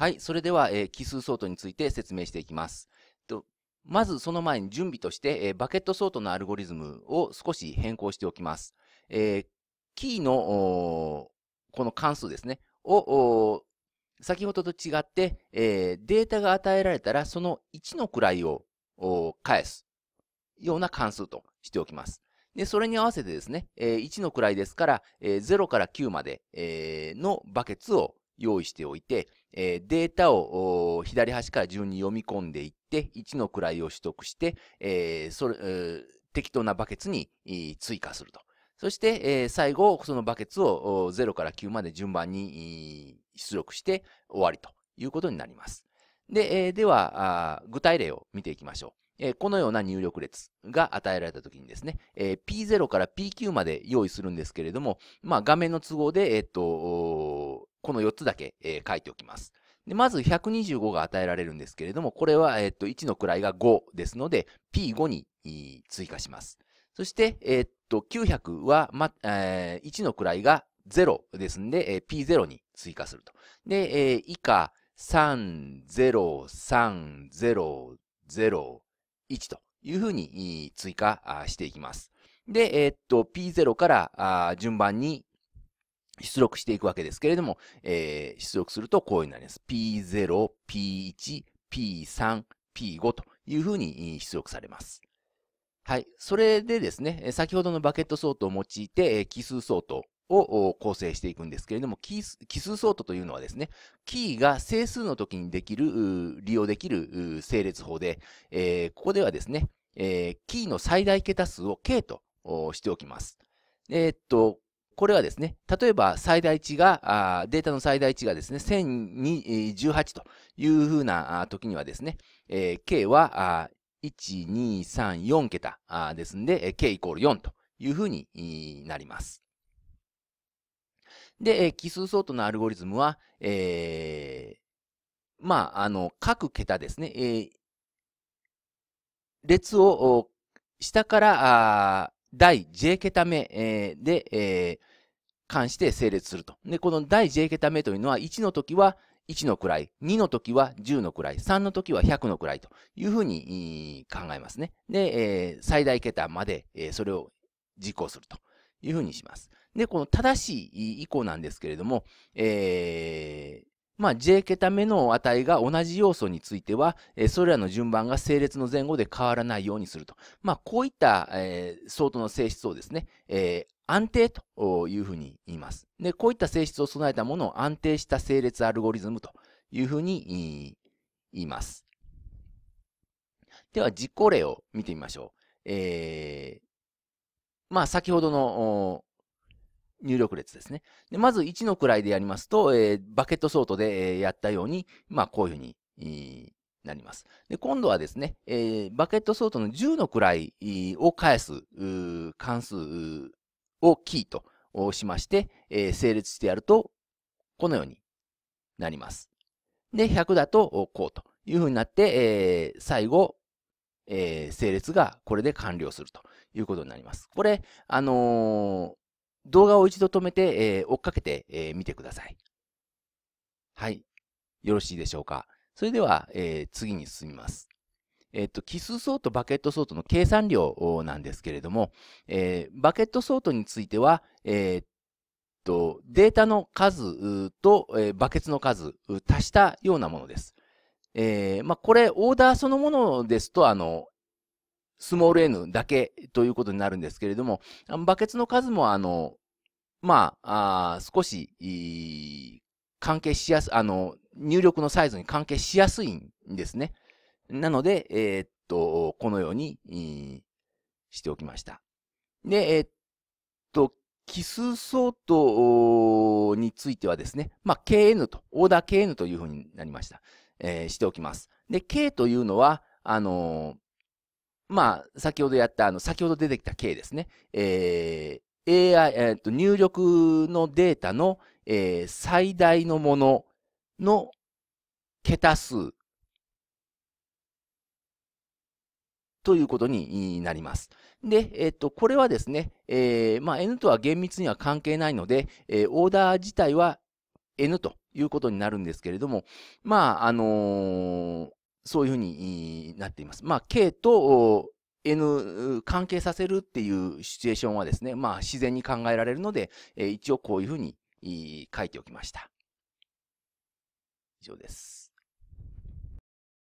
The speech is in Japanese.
はい、それでは、えー、奇数ソートについて説明していきます。とまずその前に準備として、えー、バケットソートのアルゴリズムを少し変更しておきます。えー、キーのこの関数ですね、を先ほどと違って、えー、データが与えられたらその1の位を返すような関数としておきます。で、それに合わせてですね、えー、1の位ですから、えー、0から9まで、えー、のバケツを用意しておいて、えー、データを左端から順に読み込んでいって、1の位を取得して、えーそれえー、適当なバケツに追加すると。そして、えー、最後、そのバケツを0から9まで順番に出力して終わりということになります。で、えー、では具体例を見ていきましょう。このような入力列が与えられたときにですね、え、P0 から PQ まで用意するんですけれども、まあ、画面の都合で、えっ、と、この4つだけ、書いておきます。でまず125が与えられるんですけれども、これは、えっ、と、1の位が5ですので、P5 に追加します。そして、えっ、と、900は、ま、えー、1の位が0ですんで、えー、P0 に追加すると。で、えー、以下、30300 1というふうに追加していきます。で、えー、っと、P0 から順番に出力していくわけですけれども、えー、出力するとこういうになります。P0、P1、P3、P5 というふうに出力されます。はい。それでですね、先ほどのバケットソートを用いて、奇数ソートを構成していくんですけれども、奇数ソートというのはですね、キーが整数の時にできる、利用できる整列法で、えー、ここではですね、えー、キーの最大桁数を k としておきます。えー、っと、これはですね、例えば最大値が、データの最大値がですね、1018というふうな時にはですね、えー、k は1、2、3、4桁ですんで、k イコール4というふうになります。で、奇数ソートのアルゴリズムは、えー、まあ、あの、各桁ですね、えー、列を下から第 j 桁目、えー、で、えー、関して整列すると。で、この第 j 桁目というのは、1の時は1の位、2の時は10の位、3の時は100の位というふうに考えますね。で、えー、最大桁まで、えー、それを実行するというふうにします。で、この正しい以降なんですけれども、えー、まあ、j 桁目の値が同じ要素については、えそれらの順番が整列の前後で変わらないようにすると。まあ、こういった、えー、相当の性質をですね、えー、安定というふうに言います。で、こういった性質を備えたものを安定した整列アルゴリズムというふうに言います。では、実行例を見てみましょう。えー、まあ、先ほどの入力列ですね。でまず1の位でやりますと、えー、バケットソートで、えー、やったように、まあ、こういうふうに、えー、なります。で今度はですね、えー、バケットソートの10の位を返す関数をキーとしまして、えー、整列してやると、このようになります。で、100だとこうというふうになって、えー、最後、えー、整列がこれで完了するということになります。これ、あの動画を一度止めて、えー、追っかけてみ、えー、てください。はい。よろしいでしょうか？それでは、えー、次に進みます。えっ、と、奇数ソート、バケットソートの計算量なんですけれども、えー、バケットソートについては、えっと、データの数と、えー、バケツの数、足したようなものです。えー、まあ、これ、オーダーそのものですと、あの、スモール n だけということになるんですけれども、バケツの数も、あの、まあ、あ少し、関係しやす、あの、入力のサイズに関係しやすいんですね。なので、えー、っと、このように、しておきました。で、えー、っと、奇数相当についてはですね、まあ、kn と、オーダー kn というふうになりました。えー、しておきます。で、k というのは、あのまあ、先ほどやった、あの、先ほど出てきた K ですね。えー、AI、えー、と入力のデータの、えー、最大のものの桁数ということになります。で、えっ、と、これはですね、えー、まあ、N とは厳密には関係ないので、えー、オーダー自体は N ということになるんですけれども、まあ、あのー、そういうふうになっています。まあ、K と N 関係させるっていうシチュエーションはですね、まあ、自然に考えられるので、一応こういうふうに書いておきました。以上です。